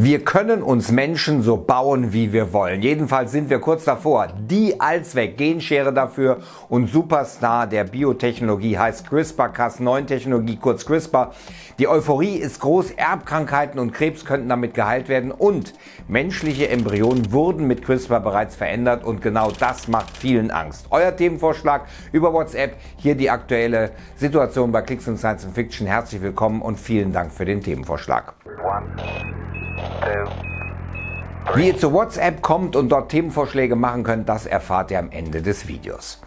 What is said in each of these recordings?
Wir können uns Menschen so bauen, wie wir wollen. Jedenfalls sind wir kurz davor. Die Allzweck Genschere dafür und Superstar der Biotechnologie heißt CRISPR-Cas9-Technologie, kurz CRISPR. Die Euphorie ist groß, Erbkrankheiten und Krebs könnten damit geheilt werden und menschliche Embryonen wurden mit CRISPR bereits verändert und genau das macht vielen Angst. Euer Themenvorschlag über WhatsApp, hier die aktuelle Situation bei Klicks und Science Fiction. Herzlich willkommen und vielen Dank für den Themenvorschlag. One. Wie ihr zu WhatsApp kommt und dort Themenvorschläge machen könnt, das erfahrt ihr am Ende des Videos.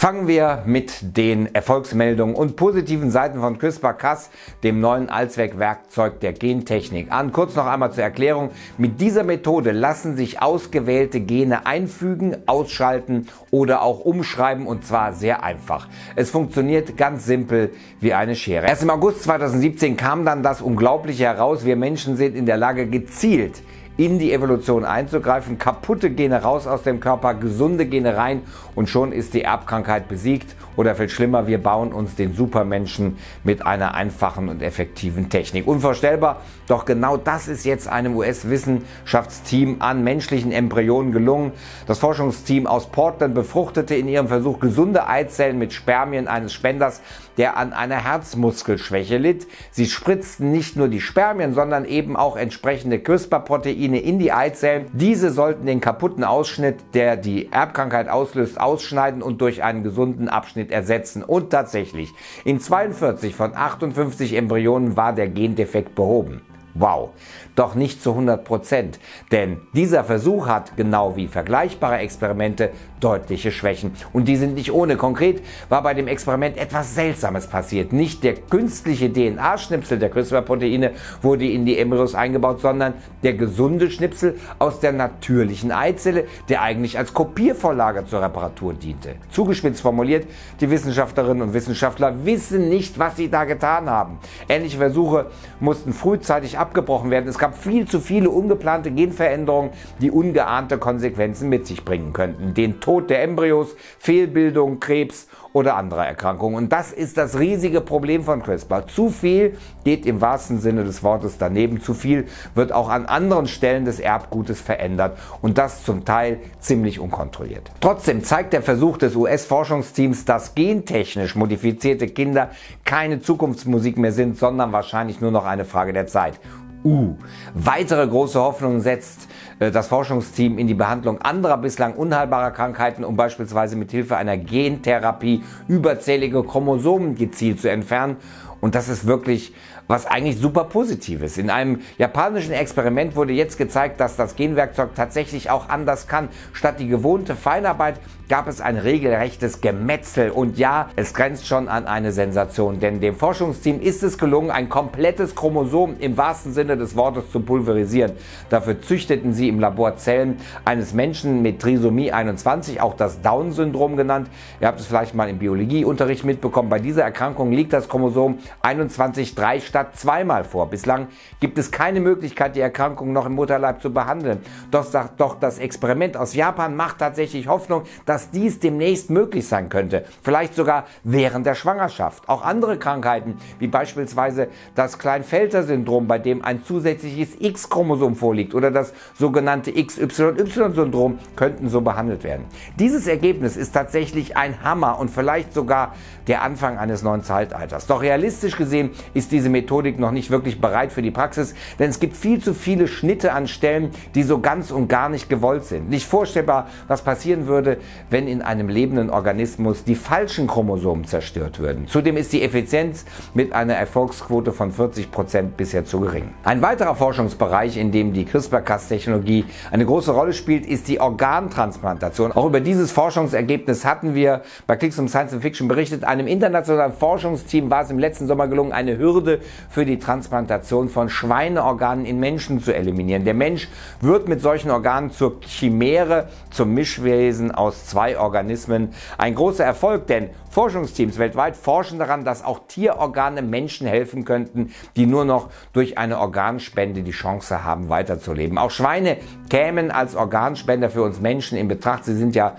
Fangen wir mit den Erfolgsmeldungen und positiven Seiten von CRISPR-Cas, dem neuen Allzweckwerkzeug der Gentechnik an. Kurz noch einmal zur Erklärung. Mit dieser Methode lassen sich ausgewählte Gene einfügen, ausschalten oder auch umschreiben und zwar sehr einfach. Es funktioniert ganz simpel wie eine Schere. Erst im August 2017 kam dann das Unglaubliche heraus. Wir Menschen sind in der Lage gezielt in die Evolution einzugreifen, kaputte Gene raus aus dem Körper, gesunde Gene rein und schon ist die Erbkrankheit besiegt oder viel schlimmer, wir bauen uns den Supermenschen mit einer einfachen und effektiven Technik. Unvorstellbar, doch genau das ist jetzt einem US-Wissenschaftsteam an menschlichen Embryonen gelungen. Das Forschungsteam aus Portland befruchtete in ihrem Versuch gesunde Eizellen mit Spermien eines Spenders, der an einer Herzmuskelschwäche litt. Sie spritzten nicht nur die Spermien, sondern eben auch entsprechende CRISPR-Proteine in die Eizellen. Diese sollten den kaputten Ausschnitt, der die Erbkrankheit auslöst, ausschneiden und durch einen gesunden Abschnitt ersetzen. Und tatsächlich, in 42 von 58 Embryonen war der Gendefekt behoben. Wow, doch nicht zu 100 Prozent, denn dieser Versuch hat, genau wie vergleichbare Experimente, deutliche Schwächen. Und die sind nicht ohne. Konkret war bei dem Experiment etwas Seltsames passiert. Nicht der künstliche DNA-Schnipsel der CRISPR-Proteine wurde in die Embryos eingebaut, sondern der gesunde Schnipsel aus der natürlichen Eizelle, der eigentlich als Kopiervorlage zur Reparatur diente. Zugespitzt formuliert, die Wissenschaftlerinnen und Wissenschaftler wissen nicht, was sie da getan haben. Ähnliche Versuche mussten frühzeitig abgebrochen werden. Es gab viel zu viele ungeplante Genveränderungen, die ungeahnte Konsequenzen mit sich bringen könnten. Den Tod der Embryos, Fehlbildung, Krebs oder andere Erkrankungen. Und das ist das riesige Problem von CRISPR. Zu viel geht im wahrsten Sinne des Wortes daneben. Zu viel wird auch an anderen Stellen des Erbgutes verändert und das zum Teil ziemlich unkontrolliert. Trotzdem zeigt der Versuch des US-Forschungsteams, dass gentechnisch modifizierte Kinder keine Zukunftsmusik mehr sind, sondern wahrscheinlich nur noch eine Frage der Zeit. Uh, weitere große Hoffnung setzt äh, das Forschungsteam in die Behandlung anderer bislang unheilbarer Krankheiten, um beispielsweise mit Hilfe einer Gentherapie überzählige Chromosomen gezielt zu entfernen. Und das ist wirklich was eigentlich super positiv ist. In einem japanischen Experiment wurde jetzt gezeigt, dass das Genwerkzeug tatsächlich auch anders kann. Statt die gewohnte Feinarbeit gab es ein regelrechtes Gemetzel. Und ja, es grenzt schon an eine Sensation, denn dem Forschungsteam ist es gelungen, ein komplettes Chromosom im wahrsten Sinne des Wortes zu pulverisieren. Dafür züchteten sie im Labor Zellen eines Menschen mit Trisomie 21, auch das Down-Syndrom genannt. Ihr habt es vielleicht mal im Biologieunterricht mitbekommen. Bei dieser Erkrankung liegt das Chromosom 21,3 statt statt zweimal vor. Bislang gibt es keine Möglichkeit, die Erkrankung noch im Mutterleib zu behandeln. Doch, doch das Experiment aus Japan macht tatsächlich Hoffnung, dass dies demnächst möglich sein könnte. Vielleicht sogar während der Schwangerschaft. Auch andere Krankheiten, wie beispielsweise das Kleinfelter-Syndrom, bei dem ein zusätzliches X-Chromosom vorliegt, oder das sogenannte XYY-Syndrom, könnten so behandelt werden. Dieses Ergebnis ist tatsächlich ein Hammer und vielleicht sogar der Anfang eines neuen Zeitalters. Doch realistisch gesehen ist diese Methode Methodik noch nicht wirklich bereit für die Praxis, denn es gibt viel zu viele Schnitte an Stellen, die so ganz und gar nicht gewollt sind. Nicht vorstellbar, was passieren würde, wenn in einem lebenden Organismus die falschen Chromosomen zerstört würden. Zudem ist die Effizienz mit einer Erfolgsquote von 40 Prozent bisher zu gering. Ein weiterer Forschungsbereich, in dem die CRISPR-Cas-Technologie eine große Rolle spielt, ist die Organtransplantation. Auch über dieses Forschungsergebnis hatten wir bei Klicks um Science Fiction berichtet. Einem internationalen Forschungsteam war es im letzten Sommer gelungen, eine Hürde für die Transplantation von Schweineorganen in Menschen zu eliminieren. Der Mensch wird mit solchen Organen zur Chimäre, zum Mischwesen aus zwei Organismen. Ein großer Erfolg, denn Forschungsteams weltweit forschen daran, dass auch Tierorgane Menschen helfen könnten, die nur noch durch eine Organspende die Chance haben, weiterzuleben. Auch Schweine kämen als Organspender für uns Menschen in Betracht. Sie sind ja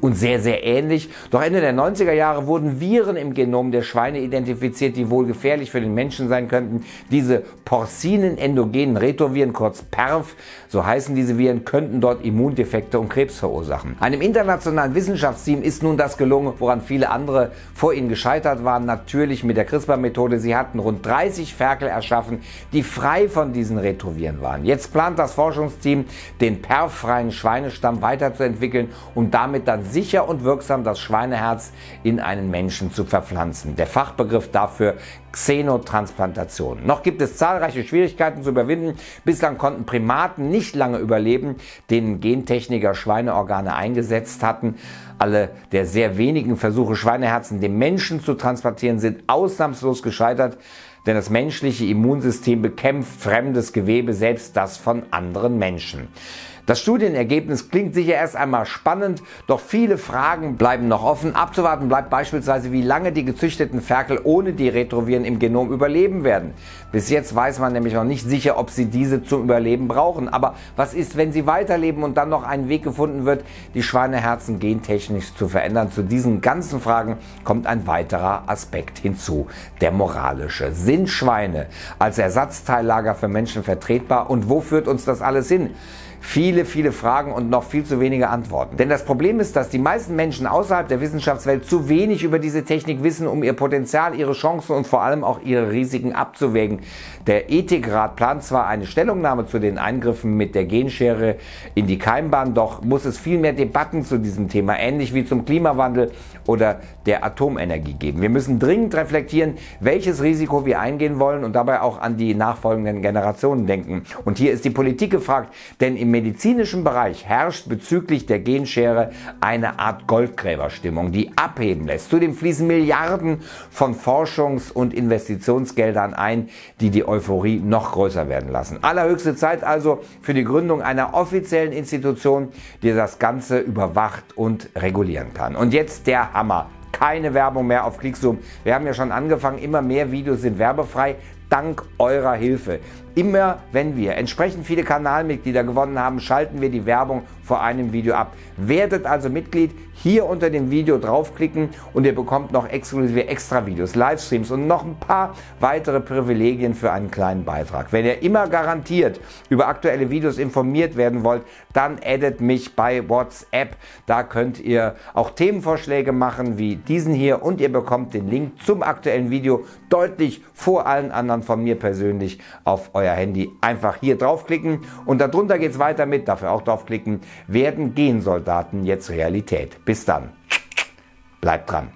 uns sehr, sehr ähnlich. Doch Ende der 90er Jahre wurden Viren im Genom der Schweine identifiziert, die wohl gefährlich für den Menschen sein könnten. Diese porcinen endogenen Retroviren, kurz PERV, so heißen diese Viren, könnten dort Immundefekte und Krebs verursachen. Einem internationalen Wissenschaftsteam ist nun das gelungen, woran viele andere vor ihnen gescheitert waren, natürlich mit der CRISPR-Methode. Sie hatten rund 30 Ferkel erschaffen, die frei von diesen Retroviren waren. Jetzt plant das Forschungsteam, den PERV-freien Schweinestamm weiterzuentwickeln und damit dann sicher und wirksam das Schweineherz in einen Menschen zu verpflanzen. Der Fachbegriff dafür Xenotransplantation. Noch gibt es zahlreiche Schwierigkeiten zu überwinden. Bislang konnten Primaten nicht lange überleben, denen Gentechniker Schweineorgane eingesetzt hatten. Alle der sehr wenigen Versuche, Schweineherzen dem Menschen zu transplantieren, sind ausnahmslos gescheitert, denn das menschliche Immunsystem bekämpft fremdes Gewebe, selbst das von anderen Menschen. Das Studienergebnis klingt sicher erst einmal spannend, doch viele Fragen bleiben noch offen. Abzuwarten bleibt beispielsweise, wie lange die gezüchteten Ferkel ohne die Retroviren im Genom überleben werden. Bis jetzt weiß man nämlich noch nicht sicher, ob sie diese zum Überleben brauchen. Aber was ist, wenn sie weiterleben und dann noch ein Weg gefunden wird, die Schweineherzen gentechnisch zu verändern? Zu diesen ganzen Fragen kommt ein weiterer Aspekt hinzu, der moralische. Sind Schweine als Ersatzteillager für Menschen vertretbar und wo führt uns das alles hin? Viele, viele Fragen und noch viel zu wenige Antworten. Denn das Problem ist, dass die meisten Menschen außerhalb der Wissenschaftswelt zu wenig über diese Technik wissen, um ihr Potenzial, ihre Chancen und vor allem auch ihre Risiken abzuwägen. Der Ethikrat plant zwar eine Stellungnahme zu den Eingriffen mit der Genschere in die Keimbahn, doch muss es viel mehr Debatten zu diesem Thema, ähnlich wie zum Klimawandel oder der Atomenergie geben. Wir müssen dringend reflektieren, welches Risiko wir eingehen wollen und dabei auch an die nachfolgenden Generationen denken. Und hier ist die Politik gefragt, denn im medizinischen Bereich herrscht bezüglich der Genschere eine Art Goldgräberstimmung, die abheben lässt. Zudem fließen Milliarden von Forschungs- und Investitionsgeldern ein, die die Euphorie noch größer werden lassen. Allerhöchste Zeit also für die Gründung einer offiziellen Institution, die das Ganze überwacht und regulieren kann. Und jetzt der Hammer keine Werbung mehr auf Clickzoom. Wir haben ja schon angefangen, immer mehr Videos sind werbefrei dank eurer Hilfe. Immer wenn wir entsprechend viele Kanalmitglieder gewonnen haben, schalten wir die Werbung vor einem Video ab. Werdet also Mitglied, hier unter dem Video draufklicken und ihr bekommt noch exklusive Extra-Videos, Livestreams und noch ein paar weitere Privilegien für einen kleinen Beitrag. Wenn ihr immer garantiert über aktuelle Videos informiert werden wollt, dann addet mich bei WhatsApp. Da könnt ihr auch Themenvorschläge machen wie diesen hier und ihr bekommt den Link zum aktuellen Video deutlich vor allen anderen von mir persönlich auf euer Handy. Einfach hier draufklicken und darunter geht es weiter mit, dafür auch draufklicken, werden Gensoldaten jetzt Realität. Bis dann. Bleibt dran.